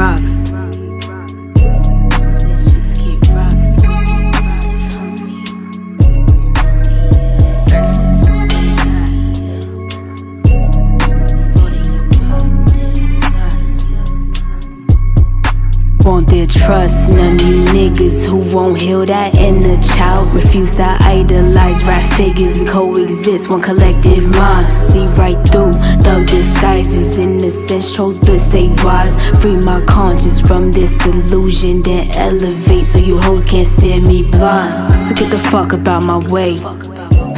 rocks. Want their trust, none of you niggas who won't heal that inner child. Refuse to idolize rap figures, we coexist, one collective mind. See right through thug disguises, innocence chose bliss, stay wise. Free my conscience from this illusion, then elevate so you hoes can't steer me blind. So get the fuck about my way.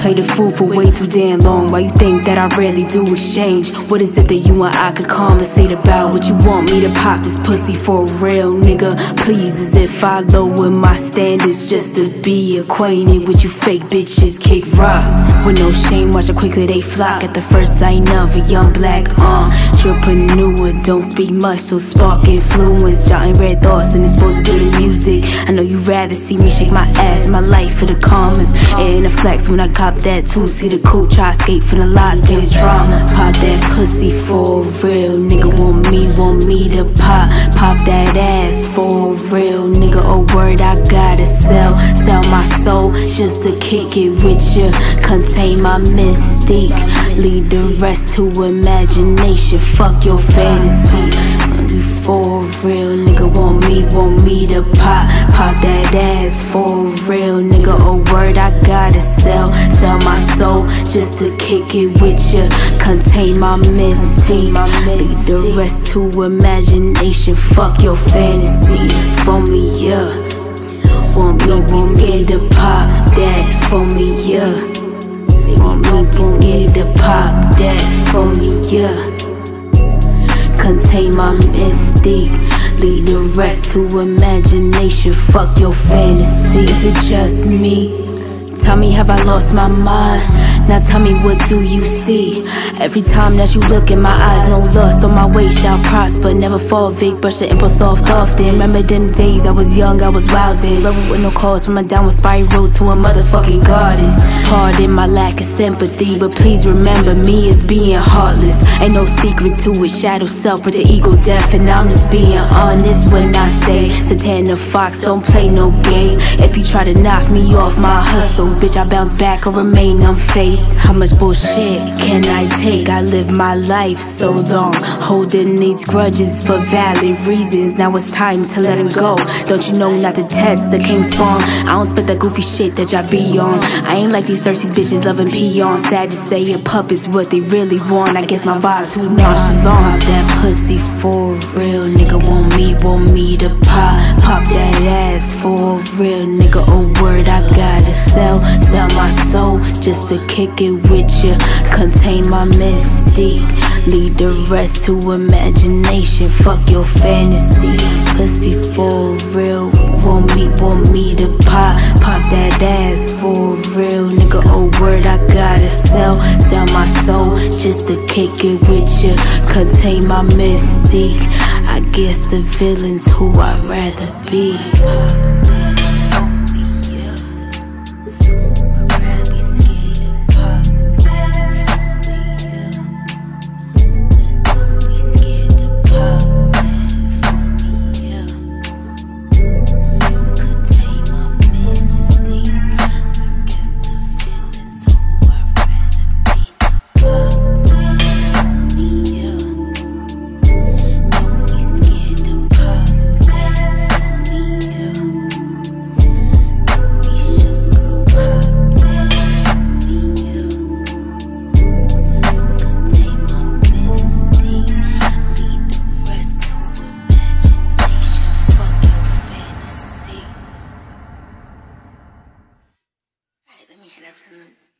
Play the fool for way too damn long. Why you think that I rarely do exchange? What is it that you and I could conversate about? What you want me to pop this pussy for real, nigga? Please, as if I lower my standards just to be acquainted with you fake bitches. Kick rocks with no shame. Watch how quickly they flock at the first sign of a young black uh. Entrepreneur, don't speak much, so spark influence. Jotting red thoughts and exposed to the music. I know you'd rather see me shake my ass, my life for the commas. It ain't a flex when I cop that too. See the coupe, try escape from the lies, get drama. Pop that pussy for real, nigga. Want me, want me to pop, pop that ass for real, nigga. Oh word, I gotta sell, sell my soul just to kick it with you. Contain my mystique, leave the rest to imagination. Fuck your fantasy. Only for real, nigga. Want me, want me to pop, pop that ass for real, nigga. Oh word, I gotta sell, sell my soul just to kick it with you. Contain my mystique, leave the rest to imagination. Fuck your fantasy for me, yeah. Want me, want me to pop that for me, yeah. Want me, want pop that for me, yeah. Contain my mystique. Leave the rest to imagination. Fuck your fantasy. Is it just me? Tell me, have I lost my mind? Now tell me, what do you see? Every time that you look in my eyes, no lust on my way shall prosper. Never fall, Vic, brush the impulse off often. Remember them days I was young, I was wildin'. Rebel with no cause from a downward spiral to a motherfucking goddess. Pardon my lack of sympathy, but please remember me as being heartless. Ain't no secret to it, shadow self, but the ego deaf, and I'm just being honest when I say, Santana Fox, don't play no games. If you try to knock me off my hustle, bitch, I bounce back or remain unfazed. How much bullshit can I take? I live my life so long, holding these grudges for valid reasons. Now it's time to let them go. Don't you know not to test the king spawn? I don't spit that goofy shit that y'all be on. I ain't like these thirsty bitches loving peon. Sad to say, a pup is what they really want. I guess my vibe too nonchalant. That pussy for real, nigga. Want me, want me to pop, pop that ass for real, nigga. Oh word, I gotta sell, sell my soul just to kick it with you. Contain my mystique. Leave the rest to imagination. Fuck your fantasy. Pussy for real. Want me, want me to pop. Pop that ass for real. Nigga, oh word, I gotta sell. Sell my soul just to kick it with you. Contain my mystique. I guess the villain's who I'd rather be. Fantasy.